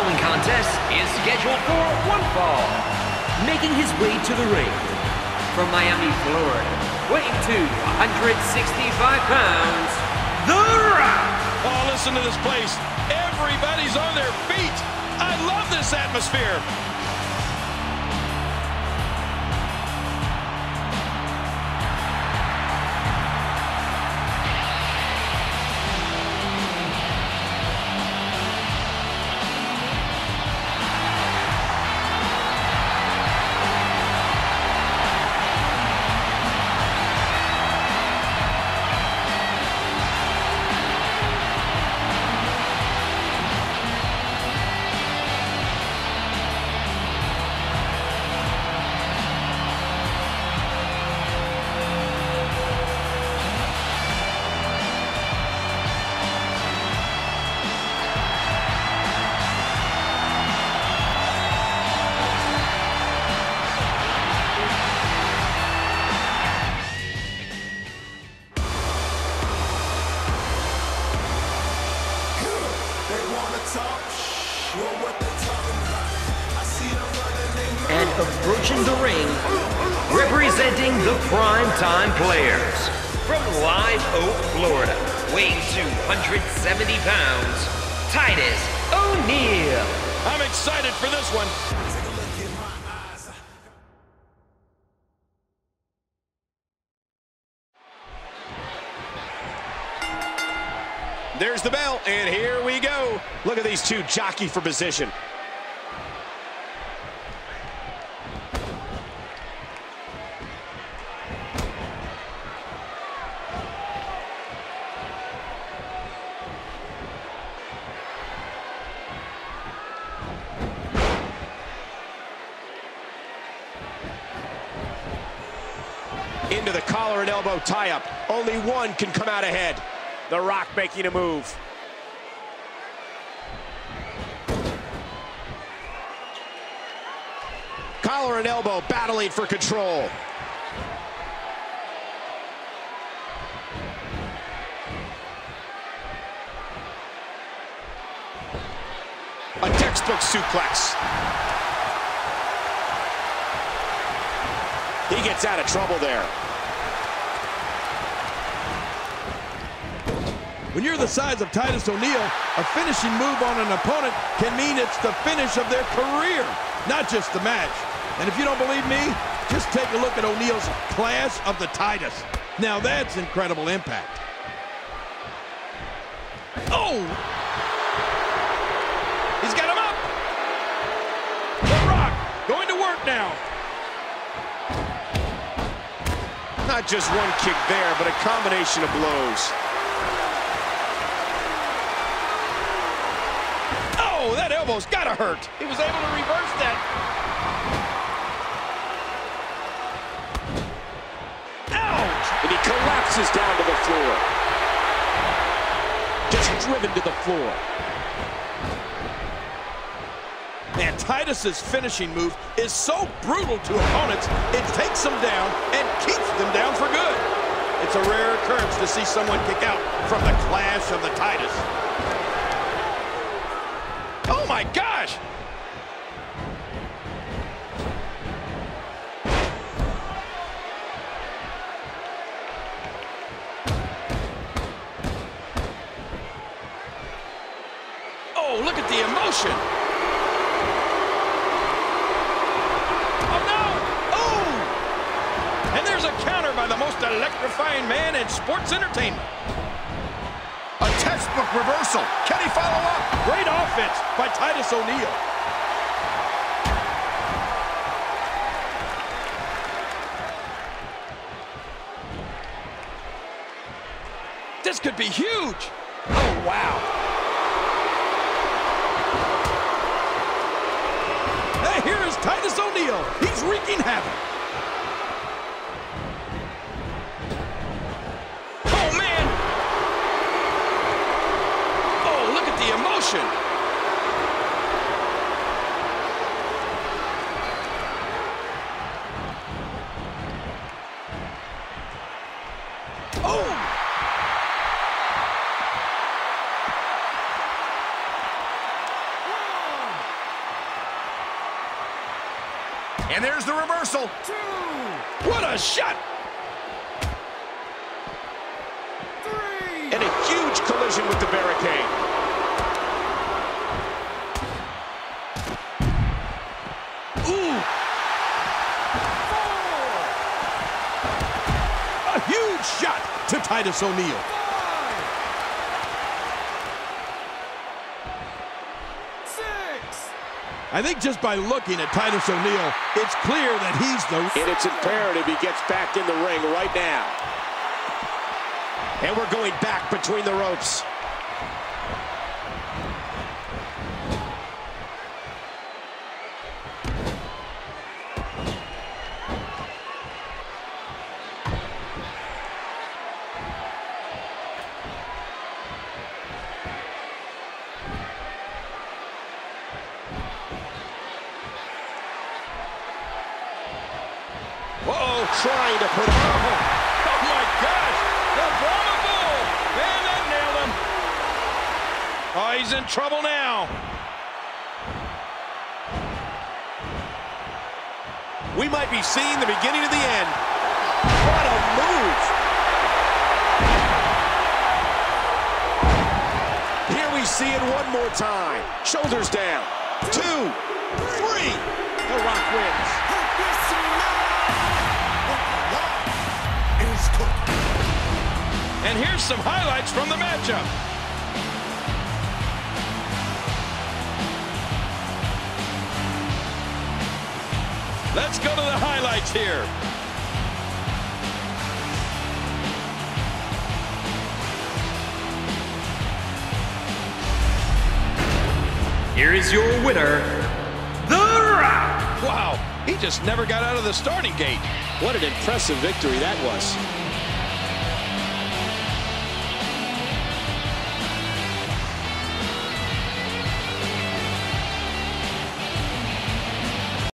following contest is scheduled for one fall. Making his way to the ring from Miami, Florida, weighing 265 pounds, The Rock. Oh, listen to this place. Everybody's on their feet. I love this atmosphere. And approaching the ring, representing the primetime players. From Live Oak, Florida, weighing 270 pounds, Titus O'Neil. I'm excited for this one. There's the bell, and here we go. Look at these two jockey for position. Into the collar and elbow tie-up. Only one can come out ahead. The Rock making a move. Collar and elbow battling for control. A textbook suplex. He gets out of trouble there. When you're the size of Titus O'Neil, a finishing move on an opponent can mean it's the finish of their career, not just the match. And if you don't believe me, just take a look at O'Neil's Clash of the Titus. Now that's incredible impact. Oh! He's got him up! The Rock going to work now. Not just one kick there, but a combination of blows. Oh, that elbow's gotta hurt. He was able to reverse that. Ouch! And he collapses down to the floor. Just driven to the floor. And Titus's finishing move is so brutal to opponents, it takes them down and keeps them down for good. It's a rare occurrence to see someone kick out from the clash of the Titus. Oh my gosh! Oh, look at the emotion! Oh no! Oh! And there's a counter by the most electrifying man in sports entertainment. A textbook reversal. Can he follow up? Great offense by Titus O'Neil. This could be huge. Oh, wow. Hey, here is Titus O'Neil. He's wreaking havoc. Oh, oh man. Oh, look at the emotion. Oh! And there's the reversal. Two. What a shot! And a huge collision with the barricade. Ooh! Four. A huge shot to Titus O'Neil. I think just by looking at Titus O'Neil, it's clear that he's the... And it's imperative he gets back in the ring right now. And we're going back between the ropes. Trying to put him Oh, oh my gosh! The Brahma Bull! Man, that nailed him. Oh, he's in trouble now. We might be seeing the beginning of the end. What a move! Here we see it one more time. Shoulders down. Two, three. The Rock wins. And here's some highlights from the matchup. Let's go to the highlights here. Here is your winner, The Rock. Wow, he just never got out of the starting gate. What an impressive victory that was.